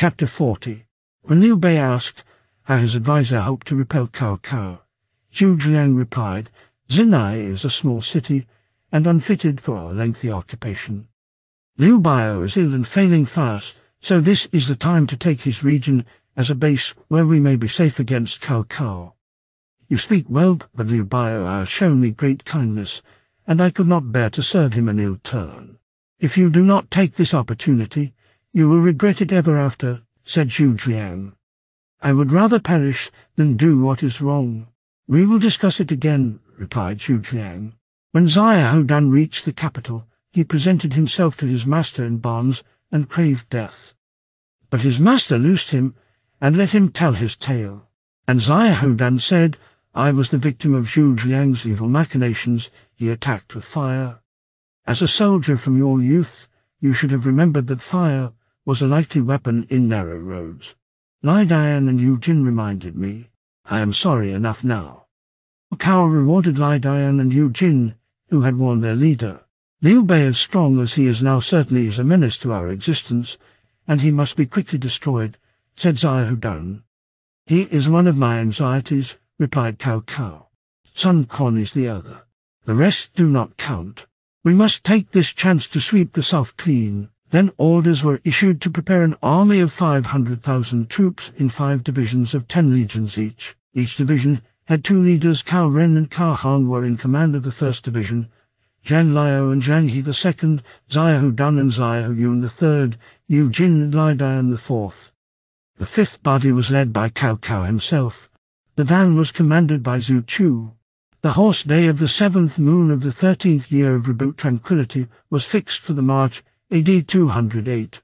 Chapter 40 When Liu Bei asked how his advisor hoped to repel Cao Cao, Zhuge Liang replied, Xinye is a small city and unfitted for a lengthy occupation. Liu Biao is ill and failing fast, so this is the time to take his region as a base where we may be safe against Cao Cao. You speak well, but Liu Biao has shown me great kindness, and I could not bear to serve him an ill turn. If you do not take this opportunity, you will regret it ever after, said Zhuge Liang. I would rather perish than do what is wrong. We will discuss it again, replied Zhuge Liang. When Xiahou Dun reached the capital, he presented himself to his master in bonds and craved death. But his master loosed him and let him tell his tale. And Xiahou Dun said, I was the victim of Zhuge Liang's evil machinations. He attacked with fire. As a soldier from your youth, you should have remembered that fire was a likely weapon in narrow roads. Li Dian and Yu Jin reminded me. I am sorry enough now. Cao rewarded Li Dian and Yu Jin, who had warned their leader. Liu Bei as strong as he is now certainly is a menace to our existence, and he must be quickly destroyed, said Xiahou Dun. He is one of my anxieties, replied Cao Cao. Sun Quan is the other. The rest do not count. We must take this chance to sweep the south clean. Then orders were issued to prepare an army of 500,000 troops in five divisions of ten legions each. Each division had two leaders, Cao Ren and Cao Hong were in command of the first division, Zhang Liao and Zhang He the second, Xiahou Dun and Xiahou Yuan the third, Yu Jin and Li Dian the fourth. The fifth body was led by Cao Cao himself. The van was commanded by Xu Chu. The horse day of the seventh moon of the thirteenth year of remote tranquility was fixed for the march AD 208.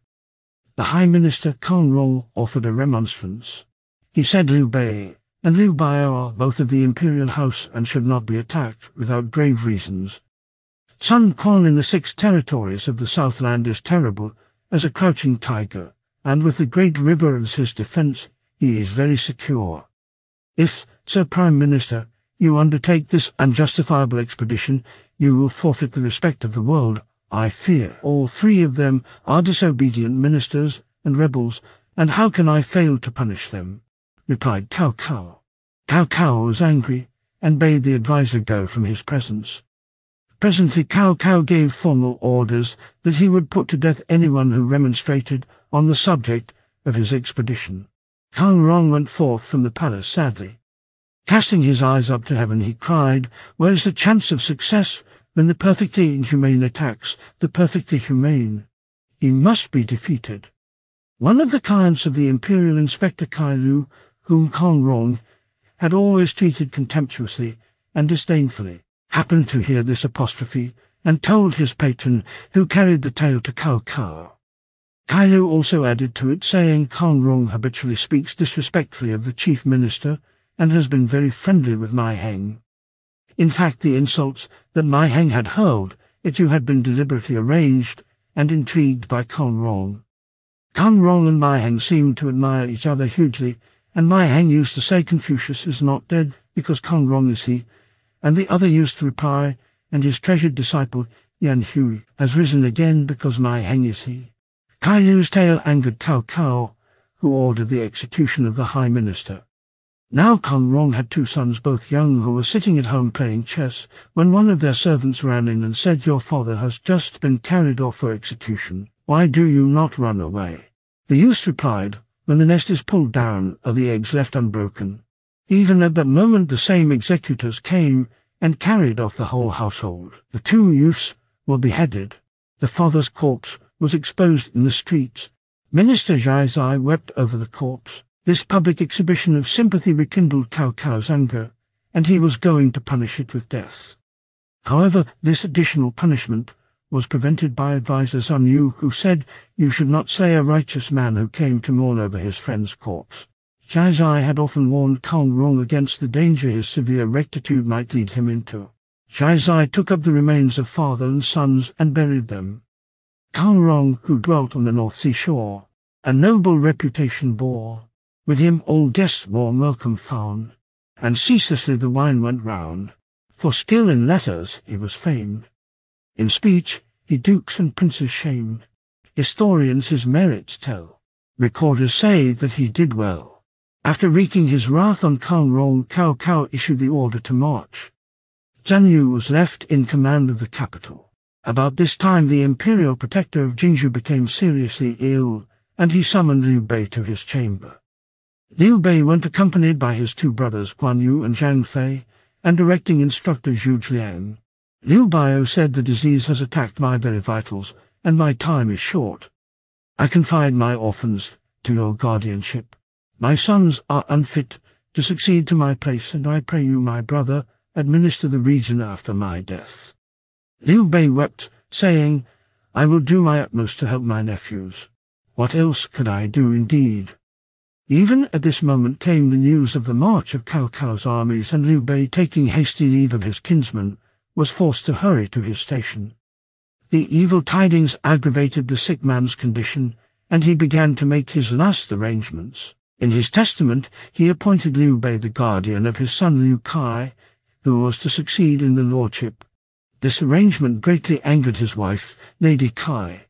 The High Minister Kong Rong offered a remonstrance. He said Liu Bei and Liu Biao are both of the imperial house and should not be attacked without grave reasons. Sun Quan in the six territories of the Southland is terrible as a crouching tiger, and with the great river as his defence, he is very secure. If, Sir Prime Minister, you undertake this unjustifiable expedition, you will forfeit the respect of the world. I fear all three of them are disobedient ministers and rebels, and how can I fail to punish them? replied Cao Cao. Cao Cao was angry, and bade the adviser go from his presence. Presently Cao Cao gave formal orders that he would put to death anyone who remonstrated on the subject of his expedition. Kong Rong went forth from the palace sadly. Casting his eyes up to heaven, he cried, Where is the chance of success when the perfectly inhumane attacks the perfectly humane? He must be defeated. One of the clients of the Imperial Inspector Kai Lu, whom Kong Rong had always treated contemptuously and disdainfully, happened to hear this apostrophe and told his patron, who carried the tale to Cao Cao. Kai Lu also added to it, saying Kong Rong habitually speaks disrespectfully of the chief minister and has been very friendly with Mi Heng. In fact, the insults that Mi Heng had hurled at you had been deliberately arranged and intrigued by Kong Rong. Kong Rong and Mi Heng seemed to admire each other hugely, and Mi Heng used to say Confucius is not dead because Kong Rong is he, and the other used to reply, and his treasured disciple, Yan Hui, has risen again because Mi Heng is he. Kai Lu's tale angered Cao Cao, who ordered the execution of the High Minister. Now Kong Rong had two sons, both young, who were sitting at home playing chess, when one of their servants ran in and said, Your father has just been carried off for execution. Why do you not run away? The youth replied, When the nest is pulled down, are the eggs left unbroken? Even at that moment the same executors came and carried off the whole household. The two youths were beheaded. The father's corpse was exposed in the streets. Minister Zhai Zai wept over the corpse. This public exhibition of sympathy rekindled Cao Cao's anger, and he was going to punish it with death. However, this additional punishment was prevented by adviser Sun Yu, who said, You should not say a righteous man who came to mourn over his friend's corpse. Zhai Zai had often warned Kong Rong against the danger his severe rectitude might lead him into. Zhai Zai took up the remains of father and sons and buried them. Kong Rong, who dwelt on the North Sea shore, a noble reputation bore. With him all guests warm welcome found, and ceaselessly the wine went round. For skill in letters he was famed. In speech he dukes and princes shamed. Historians his merits tell. Recorders say that he did well. After wreaking his wrath on Cao Rong, Cao Cao issued the order to march. Zhang Yu was left in command of the capital. About this time the imperial protector of Jingzhou became seriously ill, and he summoned Liu Bei to his chamber. Liu Bei went accompanied by his two brothers Guan Yu and Zhang Fei, and directing instructor Zhuge Liang. Liu Biao said the disease has attacked my very vitals, and my time is short. I confide my orphans to your guardianship. My sons are unfit to succeed to my place, and I pray you, my brother, administer the region after my death. Liu Bei wept, saying, I will do my utmost to help my nephews. What else could I do indeed? Even at this moment came the news of the march of Cao Cao's armies, and Liu Bei, taking hasty leave of his kinsman, was forced to hurry to his station. The evil tidings aggravated the sick man's condition, and he began to make his last arrangements. In his testament, he appointed Liu Bei the guardian of his son Liu Qi, who was to succeed in the lordship. This arrangement greatly angered his wife, Lady Cai.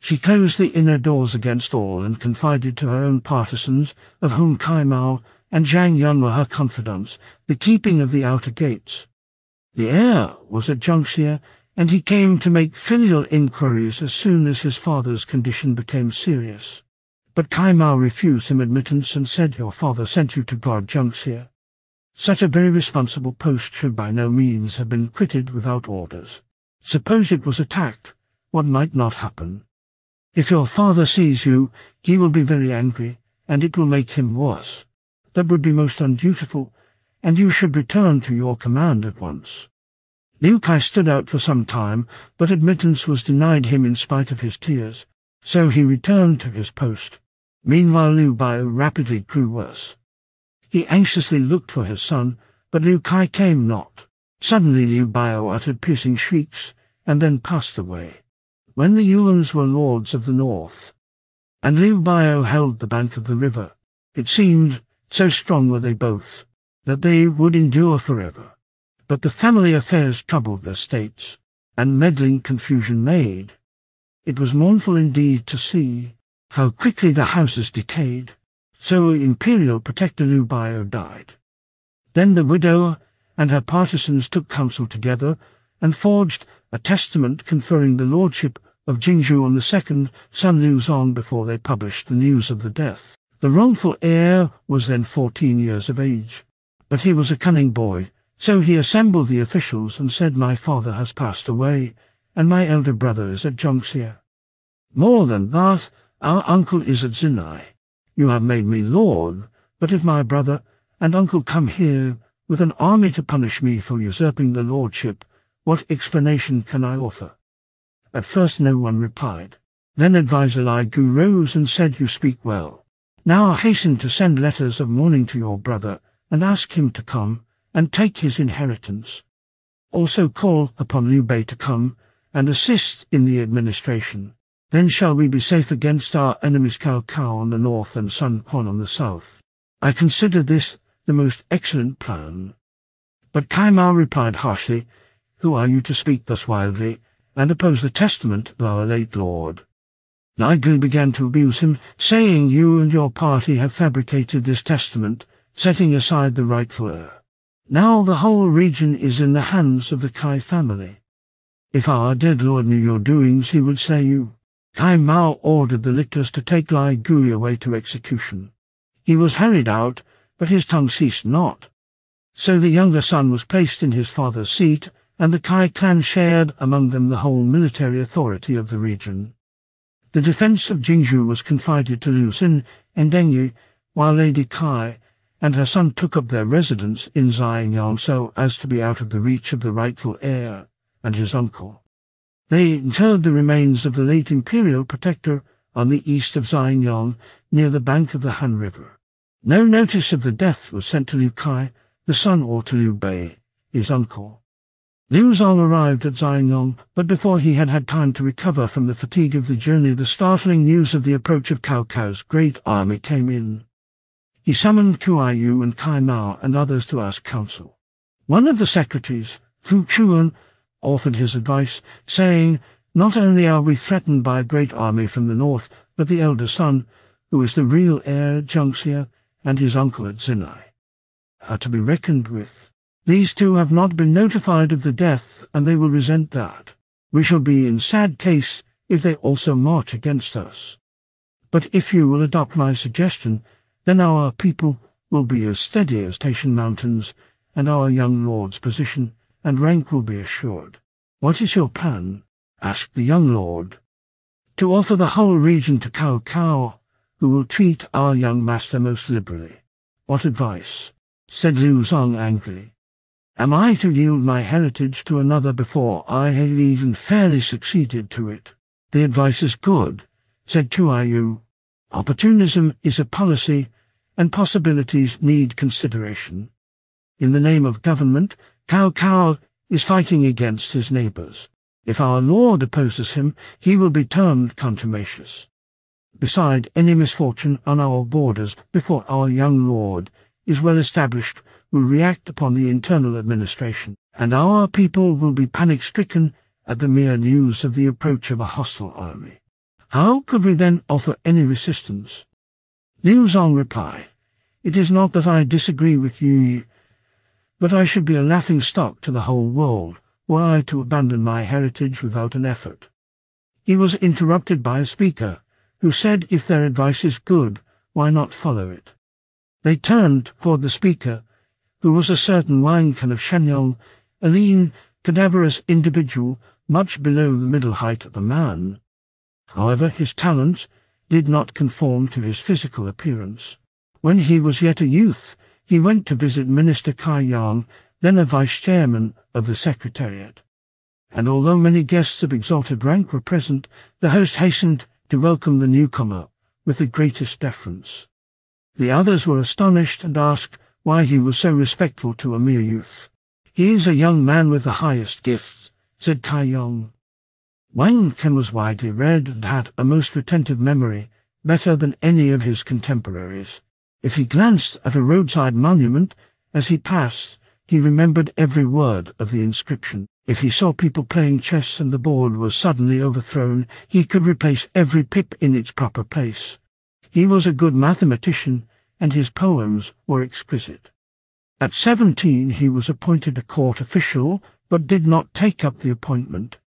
She closed the inner doors against all and confided to her own partisans, of whom Cai Mao and Zhang Yun were her confidants, the keeping of the outer gates. The heir was at Jiangxia, and he came to make filial inquiries as soon as his father's condition became serious. But Cai Mao refused him admittance and said your father sent you to guard Jiangxia. Such a very responsible post should by no means have been quitted without orders. Suppose it was attacked, what might not happen? If your father sees you, he will be very angry, and it will make him worse. That would be most undutiful, and you should return to your command at once. Liu Qi stood out for some time, but admittance was denied him in spite of his tears, so he returned to his post. Meanwhile Liu Biao rapidly grew worse. He anxiously looked for his son, but Liu Qi came not. Suddenly Liu Biao uttered piercing shrieks, and then passed away. When the Yuans were lords of the north, and Liu Biao held the bank of the river, it seemed, so strong were they both, that they would endure forever. But the family affairs troubled their states, and meddling confusion made. It was mournful indeed to see how quickly the houses decayed. So Imperial Protector Liu Biao died. Then the widow and her partisans took counsel together and forged a testament conferring the lordship of Jingzhou on the second Sun Luzong before they published the news of the death. The wrongful heir was then fourteen years of age. But he was a cunning boy, so he assembled the officials and said, My father has passed away, and my elder brother is at Jiangxia. More than that, our uncle is at Xinye. You have made me lord, but if my brother and uncle come here with an army to punish me for usurping the lordship, what explanation can I offer? At first no one replied. Then adviser Li Gui rose and said, You speak well. Now hasten to send letters of mourning to your brother, and ask him to come and take his inheritance. Also call upon Liu Bei to come and assist in the administration. Then shall we be safe against our enemies Cao Cao on the north and Sun Quan on the south. I consider this the most excellent plan. But Cai Mao replied harshly, Who are you to speak thus wildly, and oppose the testament of our late lord? Gu began to abuse him, saying, You and your party have fabricated this testament setting aside the rightful heir. Now the whole region is in the hands of the Cai family. If our dead lord knew your doings, he would slay you. Cai Mao ordered the lictors to take Li Gui away to execution. He was hurried out, but his tongue ceased not. So the younger son was placed in his father's seat, and the Cai clan shared among them the whole military authority of the region. The defense of Jingzhou was confided to Lu Xin and Deng Yu, while Lady Cai and her son took up their residence in Xiangyang so as to be out of the reach of the rightful heir and his uncle. They interred the remains of the late imperial protector on the east of Xiangyang near the bank of the Han River. No notice of the death was sent to Liu Qi, the son, or to Liu Bei, his uncle. Liu Cong arrived at Xiangyang, but before he had had time to recover from the fatigue of the journey, the startling news of the approach of Cao Cao's great army came in. He summoned Kuai-yu and Cai Mao and others to ask counsel. One of the secretaries, Fu Chuan, offered his advice, saying, Not only are we threatened by a great army from the north, but the elder son, who is the real heir Jiangxia, and his uncle at Xinye, are to be reckoned with. These two have not been notified of the death, and they will resent that. We shall be in sad case if they also march against us. But if you will adopt my suggestion, then our people will be as steady as Taishan mountains, and our young lord's position and rank will be assured. What is your plan? asked the young lord. To offer the whole region to Cao Cao, who will treat our young master most liberally. What advice? said Liu Cong angrily. Am I to yield my heritage to another before I have even fairly succeeded to it? The advice is good, said Yu. Opportunism is a policy, and possibilities need consideration. In the name of government, Cao Cao is fighting against his neighbours. If our Lord opposes him, he will be termed contumacious. Beside any misfortune on our borders before our young Lord is well established will react upon the internal administration, and our people will be panic-stricken at the mere news of the approach of a hostile army. How could we then offer any resistance? Liu Cong replied, It is not that I disagree with you but I should be a laughing stock to the whole world were I to abandon my heritage without an effort. He was interrupted by a speaker, who said if their advice is good, why not follow it? They turned toward the speaker, who was a certain Wang-Can of Shenyang, a lean, cadaverous individual much below the middle height of a man. However, his talents did not conform to his physical appearance. When he was yet a youth, he went to visit Minister Cai Yong, then a vice-chairman of the Secretariat. And although many guests of exalted rank were present, the host hastened to welcome the newcomer with the greatest deference. The others were astonished and asked why he was so respectful to a mere youth. He is a young man with the highest gifts, said Cai Yong. Wang Can was widely read and had a most retentive memory, better than any of his contemporaries. If he glanced at a roadside monument as he passed, he remembered every word of the inscription. If he saw people playing chess and the board was suddenly overthrown, he could replace every pip in its proper place. He was a good mathematician, and his poems were exquisite. At seventeen he was appointed a court official, but did not take up the appointment.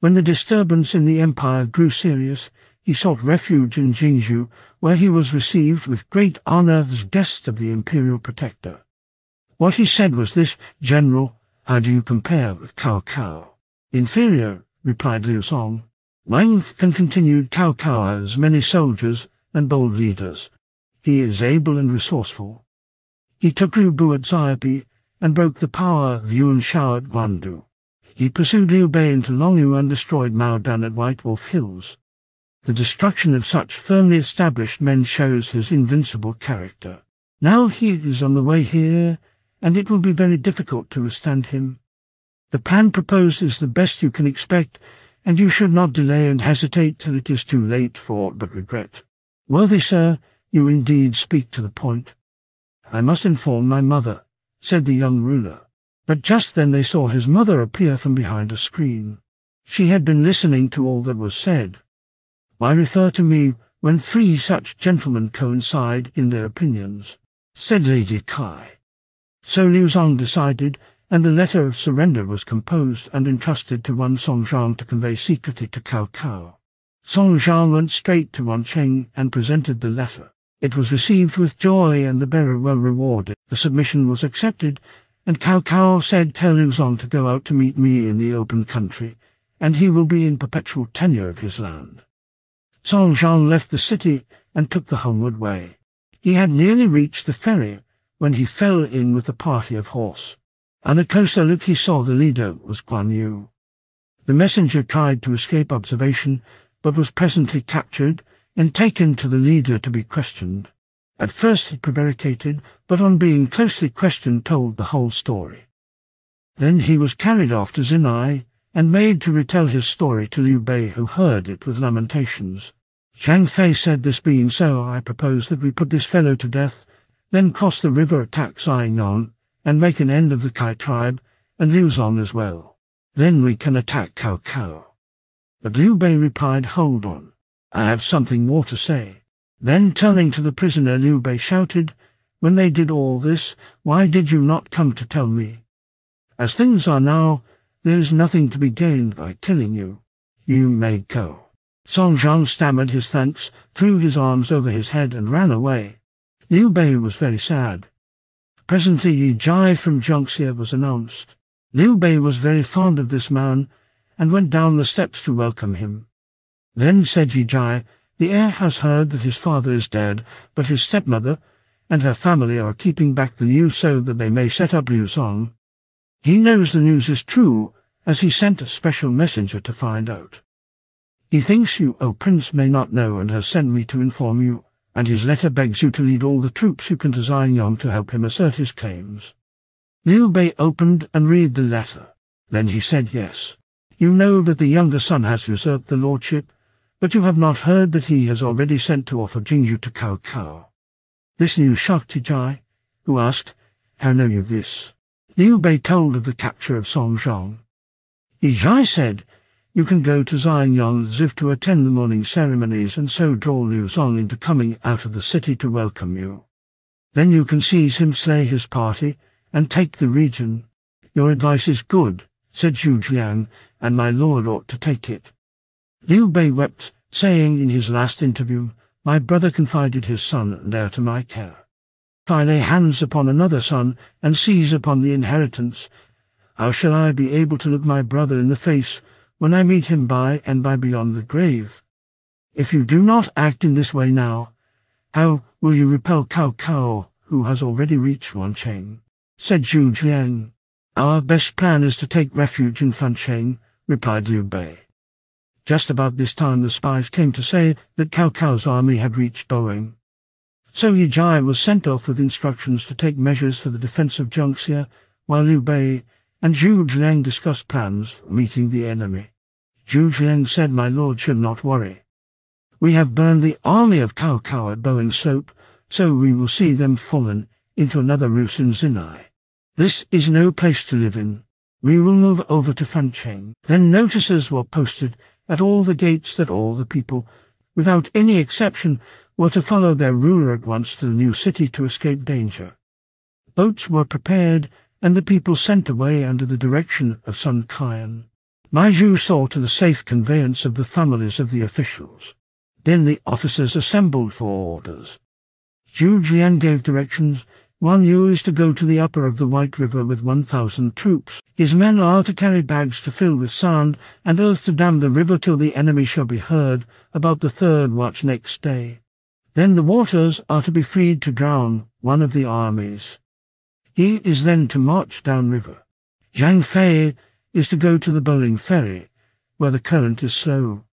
When the disturbance in the empire grew serious, he sought refuge in Jingzhou, where he was received with great honour as guest of the imperial protector. What he said was this, General, how do you compare with Cao Cao? Inferior, replied Liu Cong. Wang can continued Cao Cao many soldiers and bold leaders. He is able and resourceful. He took Lü Bu at Xiapi and broke the power of Yuan Shao at Guandu. He pursued Liu Bei into Longyu and destroyed Mao Dan at White Wolf Hills. The destruction of such firmly established men shows his invincible character. Now he is on the way here, and it will be very difficult to withstand him. The plan proposed is the best you can expect, and you should not delay and hesitate till it is too late for aught but regret. Worthy sir, you indeed speak to the point. I must inform my mother, said the young ruler. But just then they saw his mother appear from behind a screen. She had been listening to all that was said. Why refer to me when three such gentlemen coincide in their opinions? said Lady Cai. So Liu Cong decided, and the letter of surrender was composed and entrusted to one Song Zhong to convey secretly to Cao Cao. Song Zhong went straight to Wan Cheng and presented the letter. It was received with joy and the bearer well rewarded. The submission was accepted, and Cao Cao said tell Liu Cong to go out to meet me in the open country, and he will be in perpetual tenure of his land. Song Zhong left the city and took the homeward way. He had nearly reached the ferry when he fell in with a party of horse. On a closer look he saw the leader was Guan Yu. The messenger tried to escape observation, but was presently captured and taken to the leader to be questioned. At first he prevaricated, but on being closely questioned told the whole story. Then he was carried off to Xinye and made to retell his story to Liu Bei, who heard it with lamentations. Zhang Fei said, This being so, I propose that we put this fellow to death, then cross the river, attack Xiangnan, and make an end of the Cai tribe, and Liu Cong as well. Then we can attack Cao Cao. But Liu Bei replied, Hold on, I have something more to say. Then turning to the prisoner, Liu Bei shouted, When they did all this, why did you not come to tell me? As things are now, there is nothing to be gained by killing you. You may go. Song Zhong stammered his thanks, threw his arms over his head and ran away. Liu Bei was very sad. Presently Yi Ji from Jiangxia was announced. Liu Bei was very fond of this man, and went down the steps to welcome him. Then said Yi Ji, The heir has heard that his father is dead, but his stepmother and her family are keeping back the news so that they may set up Liu Cong. He knows the news is true, as he sent a special messenger to find out. He thinks you, O prince, may not know and has sent me to inform you, and his letter begs you to lead all the troops you can to Xiangyang to help him assert his claims. Liu Bei opened and read the letter. Then he said yes. You know that the younger son has usurped the lordship, but you have not heard that he has already sent to offer Jingzhou to Cao Cao. This news shocked Ji, who asked, How know you this? Liu Bei told of the capture of Song Zhong. Yijai said, You can go to Xiangyang Ziv to attend the morning ceremonies and so draw Liu Cong into coming out of the city to welcome you. Then you can seize him, slay his party, and take the region. Your advice is good, said Zhuge Liang, and my lord ought to take it. Liu Bei wept, saying in his last interview, My brother confided his son heir to my care. If I lay hands upon another son and seize upon the inheritance, how shall I be able to look my brother in the face when I meet him by and by beyond the grave? If you do not act in this way now, how will you repel Cao Cao, who has already reached Wancheng? said Zhuge Liang. Our best plan is to take refuge in Fancheng, replied Liu Bei. Just about this time the spies came to say that Cao Cao's army had reached Bowang. So Yi Ji was sent off with instructions to take measures for the defense of Jiangxia, while Liu Bei and Zhuge Liang discussed plans for meeting the enemy. Zhuge Liang said, My lord should not worry. We have burned the army of Cao Cao at Bowang Slope, so we will see them fallen into another ruse in Xinye. This is no place to live in. We will move over to Fancheng. Then notices were posted at all the gates that all the people, without any exception, were to follow their ruler at once to the new city to escape danger. Boats were prepared, and the people sent away under the direction of Sun Qian. Maiju saw to the safe conveyance of the families of the officials. Then the officers assembled for orders. Zhuge Liang gave directions Yu is to go to the upper of the White River with 1,000 troops. His men are to carry bags to fill with sand and earth to dam the river till the enemy shall be heard about the third watch next day. Then the waters are to be freed to drown one of the armies. He is then to march down river. Zhang Fei is to go to the Bowling Ferry, where the current is slow.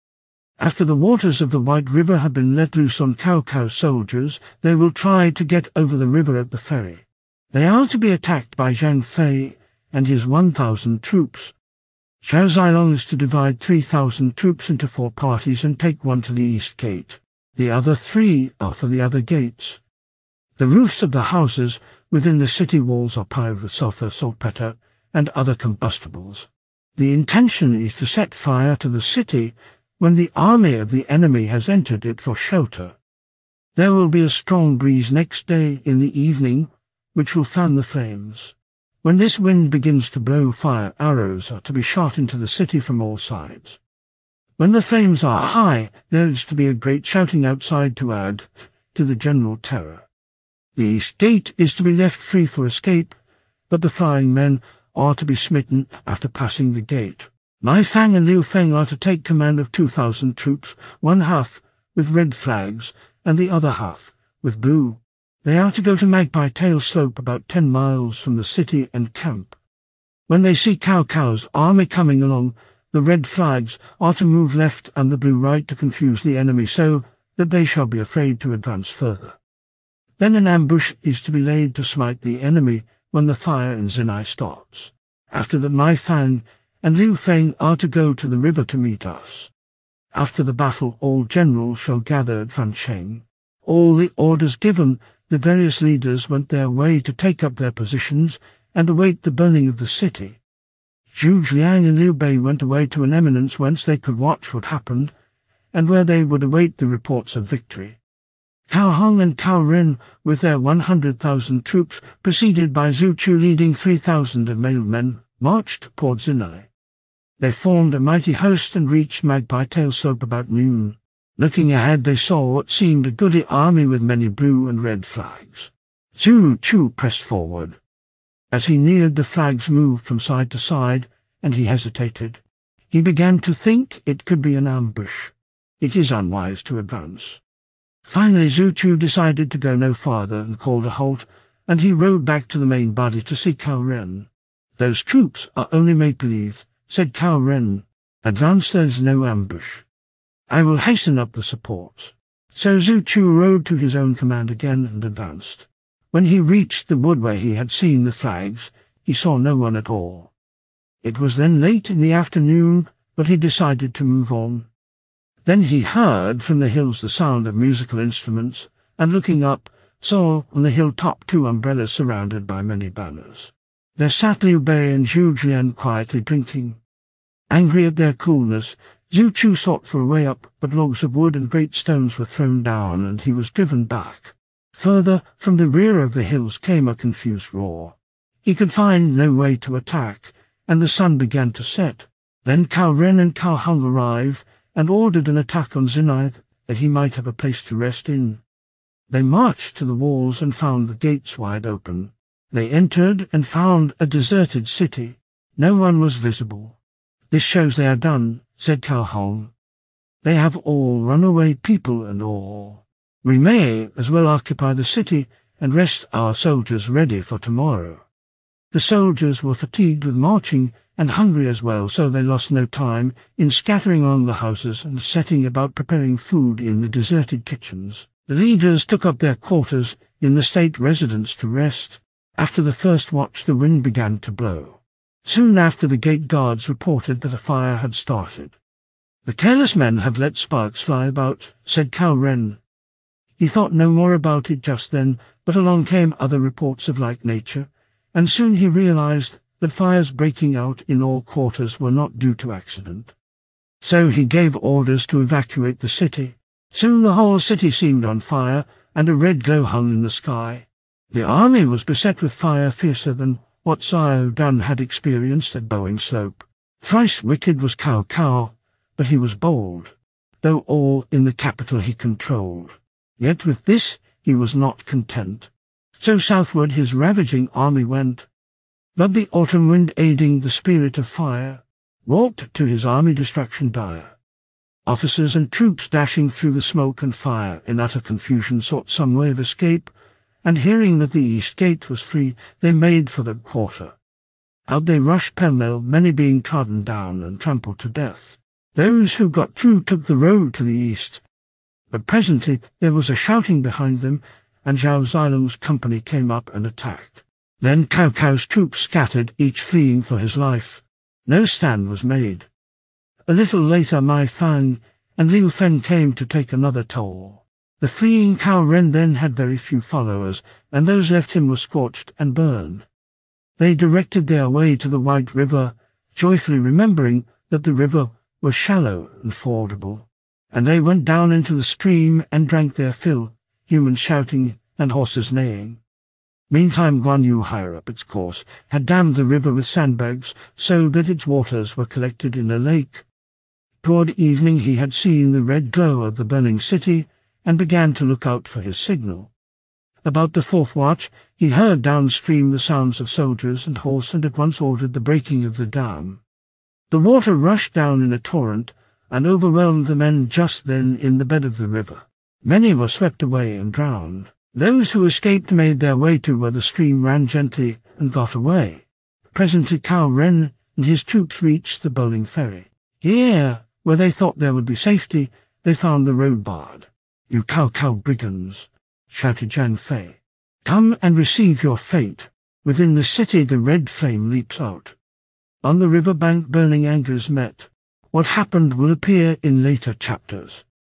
After the waters of the White River have been let loose on Cao soldiers, they will try to get over the river at the ferry. They are to be attacked by Zhang Fei and his 1,000 troops. Zhao Zilong is to divide 3,000 troops into four parties and take one to the east gate. The other three are for the other gates. The roofs of the houses within the city walls are piled with sulphur, saltpeter, and other combustibles. The intention is to set fire to the city when the army of the enemy has entered it for shelter. There will be a strong breeze next day in the evening, which will fan the flames. When this wind begins to blow fire, arrows are to be shot into the city from all sides. When the flames are high, there is to be a great shouting outside to add to the general terror. The east gate is to be left free for escape, but the flying men are to be smitten after passing the gate. Mi Fang and Liu Feng are to take command of 2,000 troops, one half with red flags and the other half with blue. They are to go to Magpie Tail Slope about ten miles from the city and camp. When they see Cao Cao's army coming along, the red flags are to move left and the blue right to confuse the enemy so that they shall be afraid to advance further. Then an ambush is to be laid to smite the enemy when the fire in Xinye starts. After that Mi Fang and Liu Feng are to go to the river to meet us. After the battle, all generals shall gather at Fancheng. All the orders given, the various leaders went their way to take up their positions and await the burning of the city. Zhuge Liang and Liu Bei went away to an eminence whence they could watch what happened, and where they would await the reports of victory. Cao Hong and Cao Ren, with their 100,000 troops, preceded by Xu Chu leading 3,000 of mailed men, marched toward Xinye. They formed a mighty host and reached Magpie Tail Slope about noon. Looking ahead, they saw what seemed a goodly army with many blue and red flags. Xu Chu pressed forward. As he neared, the flags moved from side to side, and he hesitated. He began to think it could be an ambush. It is unwise to advance. Finally, Xu Chu decided to go no farther and called a halt, and he rode back to the main body to see Cao Ren. Those troops are only make-believe, said Cao Ren. Advance there's no ambush. I will hasten up the supports. So Xu Chu rode to his own command again and advanced. When he reached the wood where he had seen the flags, he saw no one at all. It was then late in the afternoon, but he decided to move on. Then he heard from the hills the sound of musical instruments, and looking up, saw on the hilltop two umbrellas surrounded by many banners. There sat Liu Bei and Zhuge Liang quietly drinking. Angry at their coolness, Xu Chu sought for a way up, but logs of wood and great stones were thrown down, and he was driven back. Further, from the rear of the hills came a confused roar. He could find no way to attack, and the sun began to set. Then Cao Ren and Cao Hong arrived, and ordered an attack on Xinye that he might have a place to rest in. They marched to the walls and found the gates wide open. They entered and found a deserted city. No one was visible. This shows they are done, said Cao Hong. They have all run away, people and all. We may as well occupy the city and rest our soldiers ready for tomorrow. The soldiers were fatigued with marching and hungry as well, so they lost no time in scattering on the houses and setting about preparing food in the deserted kitchens. The leaders took up their quarters in the state residence to rest. After the first watch, the wind began to blow. Soon after, the gate guards reported that a fire had started. The careless men have let sparks fly about, said Cao Ren, he thought no more about it just then, but along came other reports of like nature, and soon he realized that fires breaking out in all quarters were not due to accident. So he gave orders to evacuate the city. Soon the whole city seemed on fire, and a red glow hung in the sky. The army was beset with fire fiercer than what Xiahou Dun had experienced at Bowang Slope. Thrice wicked was Cao Cao, but he was bold, though all in the capital he controlled. Yet with this he was not content. So southward his ravaging army went. But the autumn wind aiding the spirit of fire, wrought to his army destruction dire. Officers and troops dashing through the smoke and fire in utter confusion sought some way of escape, and hearing that the east gate was free, they made for the quarter. Out they rushed pell-mell, many being trodden down and trampled to death. Those who got through took the road to the east, but presently there was a shouting behind them, and Zhao Zilong's company came up and attacked. Then Cao Cao's troops scattered, each fleeing for his life. No stand was made. A little later Mi Fang and Liu Feng came to take another toll. The fleeing Cao Ren then had very few followers, and those left him were scorched and burned. They directed their way to the White River, joyfully remembering that the river was shallow and fordable and they went down into the stream and drank their fill, humans shouting and horses neighing. Meantime Guan Yu, higher up its course, had dammed the river with sandbags so that its waters were collected in a lake. Toward evening he had seen the red glow of the burning city and began to look out for his signal. About the fourth watch he heard downstream the sounds of soldiers and horse and at once ordered the breaking of the dam. The water rushed down in a torrent and overwhelmed the men just then in the bed of the river. Many were swept away and drowned. Those who escaped made their way to where the stream ran gently and got away. Presently Cao Ren and his troops reached the bowling ferry. Here, where they thought there would be safety, they found the road barred. You Cao brigands, shouted Zhang Fei. Come and receive your fate. Within the city the red flame leaps out. On the river bank burning angers met. What happened will appear in later chapters.